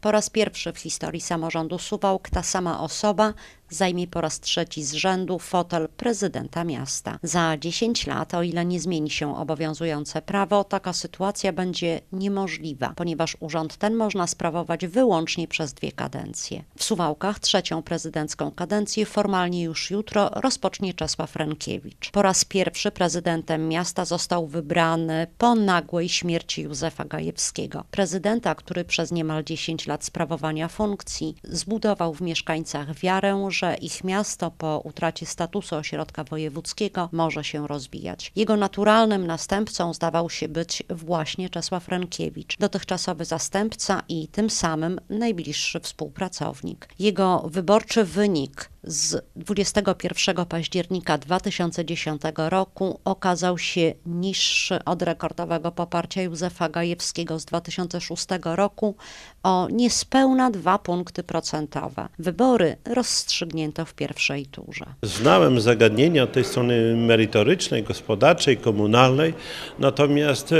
Po raz pierwszy w historii samorządu Suwałk ta sama osoba zajmie po raz trzeci z rzędu fotel prezydenta miasta. Za 10 lat, o ile nie zmieni się obowiązujące prawo, taka sytuacja będzie niemożliwa, ponieważ urząd ten można sprawować wyłącznie przez dwie kadencje. W Suwałkach trzecią prezydencką kadencję formalnie już jutro rozpocznie Czesław Renkiewicz. Po raz pierwszy prezydentem miasta został wybrany po nagłej śmierci Józefa Gajewskiego. Prezydenta, który przez niemal 10 lat sprawowania funkcji zbudował w mieszkańcach wiarę, że ich miasto po utracie statusu ośrodka wojewódzkiego może się rozwijać. Jego naturalnym następcą zdawał się być właśnie Czesław Renkiewicz, dotychczasowy zastępca i tym samym najbliższy współpracownik. Jego wyborczy wynik z 21 października 2010 roku okazał się niższy od rekordowego poparcia Józefa Gajewskiego z 2006 roku o niespełna 2 punkty procentowe. Wybory rozstrzygnięto w pierwszej turze. Znałem zagadnienia tej strony merytorycznej, gospodarczej, komunalnej, natomiast e,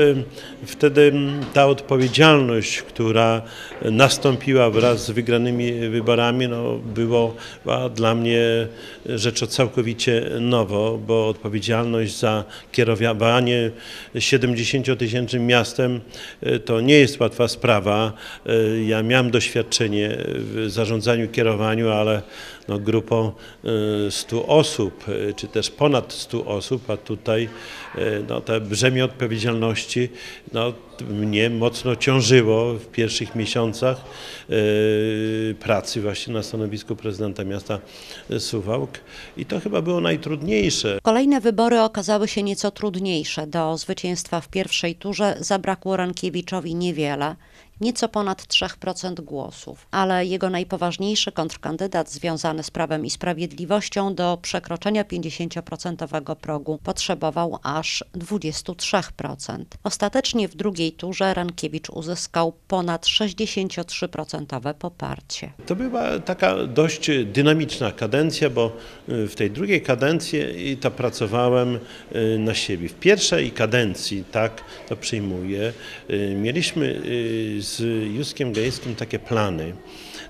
wtedy ta odpowiedzialność, która nastąpiła wraz z wygranymi wyborami, no, była dla mnie rzeczą całkowicie nową, bo odpowiedzialność za kierowanie 70-tysięcznym miastem e, to nie jest łatwa sprawa. E, ja miałem doświadczenie w zarządzaniu, kierowaniu, ale no, grupą 100 osób, e, czy też ponad 100 osób, a tutaj no, te brzemię odpowiedzialności no, mnie mocno ciążyło w pierwszych miesiącach pracy właśnie na stanowisku prezydenta miasta Suwałk i to chyba było najtrudniejsze. Kolejne wybory okazały się nieco trudniejsze. Do zwycięstwa w pierwszej turze zabrakło Rankiewiczowi niewiele nieco ponad 3% głosów, ale jego najpoważniejszy kontrkandydat związany z Prawem i Sprawiedliwością do przekroczenia 50% progu potrzebował aż 23%. Ostatecznie w drugiej turze Rankiewicz uzyskał ponad 63% poparcie. To była taka dość dynamiczna kadencja, bo y, w tej drugiej kadencji to pracowałem y, na siebie. W pierwszej kadencji, tak to przyjmuję, y, mieliśmy z Juskiem Gejskim takie plany.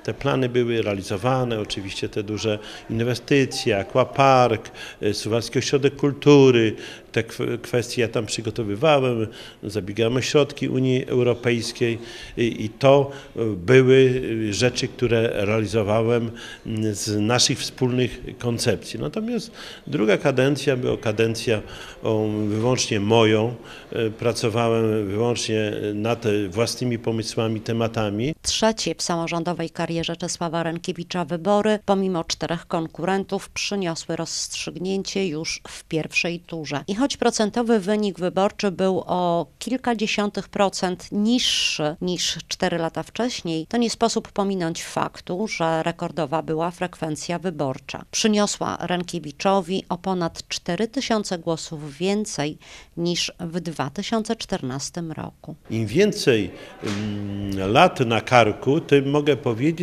Te plany były realizowane, oczywiście te duże inwestycje, aquapark, e, Suwalski Ośrodek Kultury, te kwestie ja tam przygotowywałem, zabiegałem o środki Unii Europejskiej i, to e, były rzeczy, które realizowałem z naszych wspólnych koncepcji. Natomiast druga kadencja była kadencja wyłącznie moją. E, pracowałem wyłącznie nad własnymi pomysłami, tematami. Trzecie w samorządowej karierze Czesława Renkiewicza wybory, pomimo czterech konkurentów, przyniosły rozstrzygnięcie już w pierwszej turze. I choć procentowy wynik wyborczy był o kilka dziesiątych procent niższy niż cztery lata wcześniej, to nie sposób pominąć faktu, że rekordowa była frekwencja wyborcza. Przyniosła Renkiewiczowi o ponad 4000 głosów więcej niż w 2014 roku. Im więcej um, lat na karku, tym mogę powiedzieć,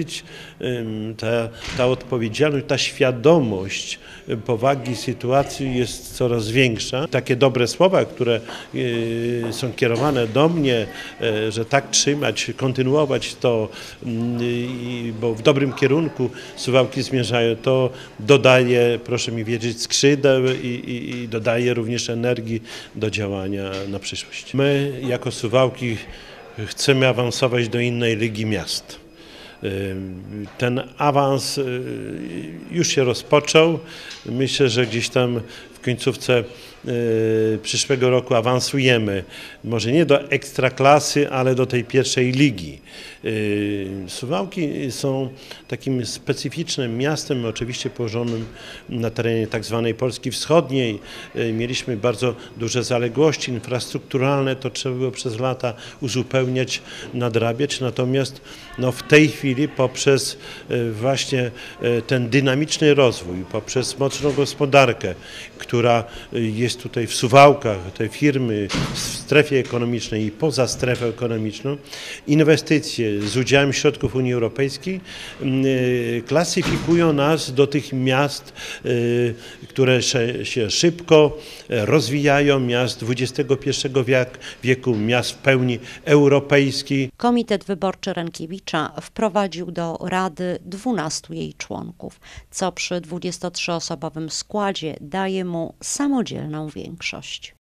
um, ta, ta odpowiedzialność, ta świadomość powagi sytuacji jest coraz większa. Takie dobre słowa, które y, są kierowane do mnie, y, że tak trzymać, kontynuować to, y, bo w dobrym kierunku suwałki zmierzają, to dodaje, proszę mi wiedzieć, skrzydeł i, i, i dodaje również energii do działania na przyszłość. My jako suwałki chcemy awansować do innej Ligi Miast. Ten awans już się rozpoczął. Myślę, że gdzieś tam w końcówce Y, przyszłego roku awansujemy, może nie do ekstraklasy, ale do tej pierwszej ligi. Y, Suwałki są takim specyficznym miastem, oczywiście położonym na terenie tak zwanej Polski Wschodniej. Y, mieliśmy bardzo duże zaległości infrastrukturalne, to trzeba było przez lata uzupełniać, nadrabiać, natomiast no, w tej chwili poprzez właśnie ten dynamiczny rozwój, poprzez mocną gospodarkę, która jest jest tutaj w Suwałkach, te firmy w strefie ekonomicznej i poza strefą ekonomiczną, inwestycje z udziałem środków Unii Europejskiej mm, y, klasyfikują nas do tych miast, y, które się- szybko e, rozwijają, miast XXI wiek- wieku, miast w pełni europejskiej. Komitet Wyborczy Rękiewicza wprowadził do Rady 12 jej członków, co przy 23-osobowym składzie daje mu większość.